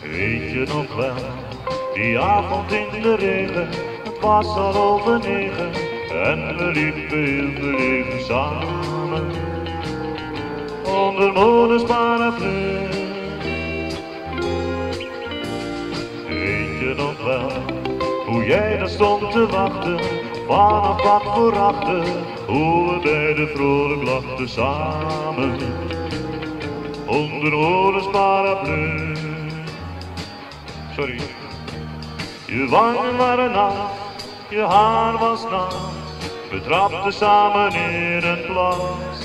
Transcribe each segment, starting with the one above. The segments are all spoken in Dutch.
Weet je nog wel, die avond in de regen, het was al over negen en we liepen in de samen onder moeders paraplu. Weet je nog wel, hoe jij daar stond te wachten, vanaf wat voor achter, hoe we beiden vrolijk lachten samen onder moeders paraplu. Sorry. Je wangen waren nat, je haar was nat. We trapten samen in een plas.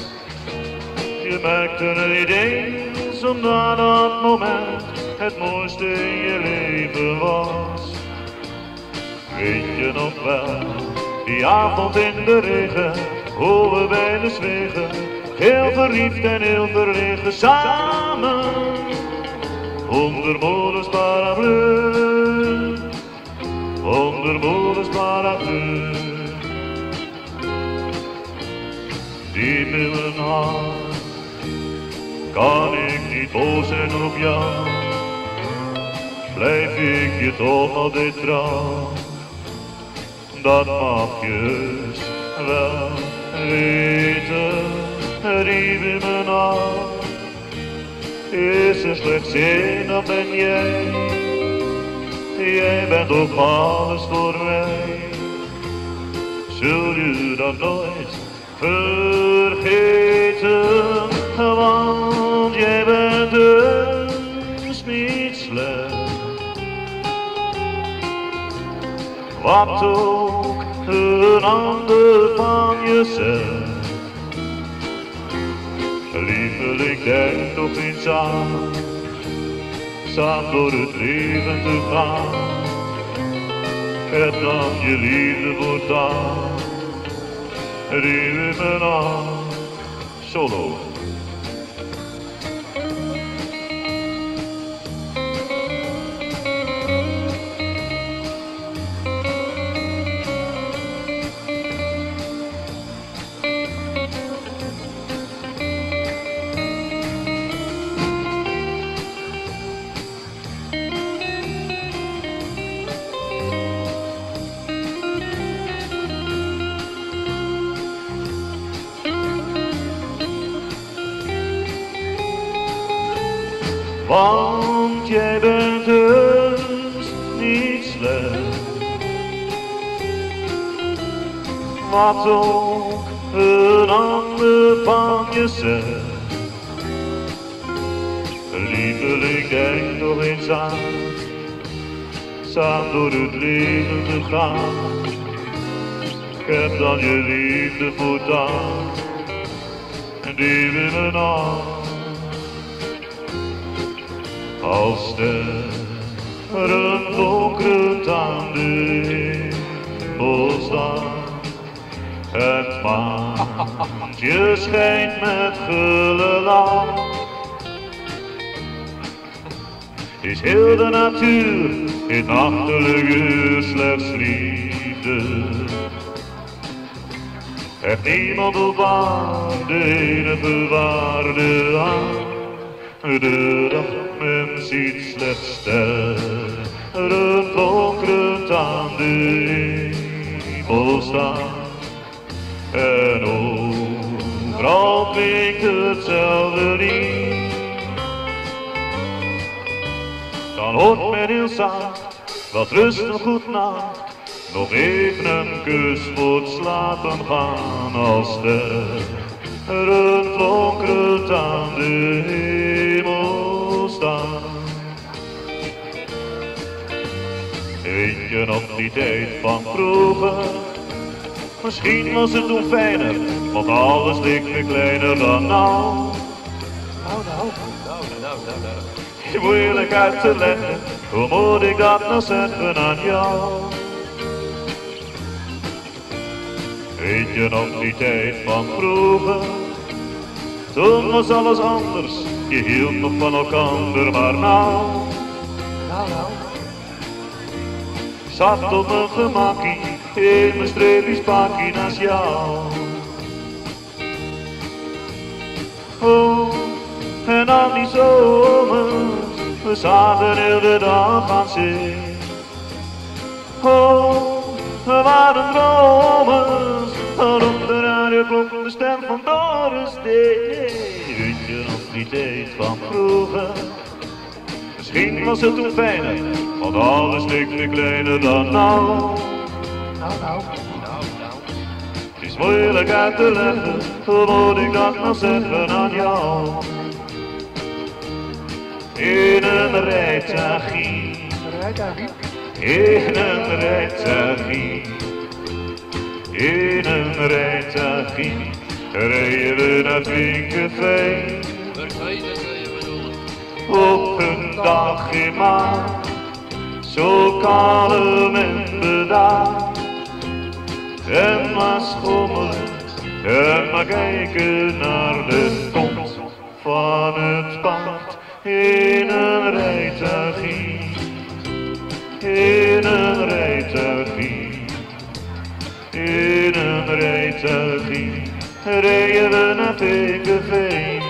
Je merkte er niet eens, omdat dat moment het mooiste in je leven was. Weet je nog wel, die avond in de regen, hoe we beiden zwegen. Heel verliefd en heel verlegen samen onder molens paraplu, onder molens paraplu. Diep in mijn hart kan ik niet boos zijn op jou. Blijf ik je toch altijd trouw, dat mag je wel weten. Diep in mijn hart is er slechts één, dan ben jij. Jij bent ook alles voor mij. Zul je dat nooit vergeten, want jij bent dus niet slecht. Wat een ander van je zegt. Lieveling, denk nog eens aan, samen door het leven te gaan. Heb dan je liefde voortaan, die mijn aan. Solo. Want jij bent dus niet slecht. Wat ook een ander van je zegt. Lieveling, denk nog eens aan. Samen door het leven te gaan. Ik heb dan je liefde voortaan. En die mijn arm. Als de een donker aan de hemel staat. Het maantje schijnt met gulle lach. Is heel de natuur in nachtelijk slechts liefde. Heeft niemand op aarde enige waarde aan. De dag men ziet slechts sterren donkerend aan de hemel staan. En overal klinkt hetzelfde lied. Dan hoort men heel zacht, wat rust en goed nacht. Nog even een kus voor slapen gaan als sterren donkerend aan de hemel Weet je nog die tijd van vroeger? Misschien was het toen fijner, want alles leek me kleiner dan nou. Nou, nou, nou, nou, nou. Moeilijk uit te leggen, hoe moet ik dat nou aan jou? Weet je nog die tijd van vroeger? Toen was alles anders, je hield nog van elkaar, maar nou Nou, nou. Zat op mijn gemakkie, in mijn streepjes naast jou. Oh, en dan die zomers, we zaten heel de dag aan zee. Oh, we waren dromers, dan op de radio klonk de stem van Doris D. Weet je nog niet eens van vroeger? Misschien was het toen fijner, want alles leek me kleiner dan nou. Nou, nou. Nou, nou. Het is moeilijk uit te leggen, hoe moet ik dat nou zeggen aan jou? In een rijtuigie, in een rijtuigie, in een rijtuigie, reden we naar Vinkenveen. Op een dag in maart, zo kalm en bedaard. En maar schommelen en maar kijken naar de kont van het paard in een rijtuigie. In een rijtuigie, in een rijtuigie, reden we naar Vinkenveen.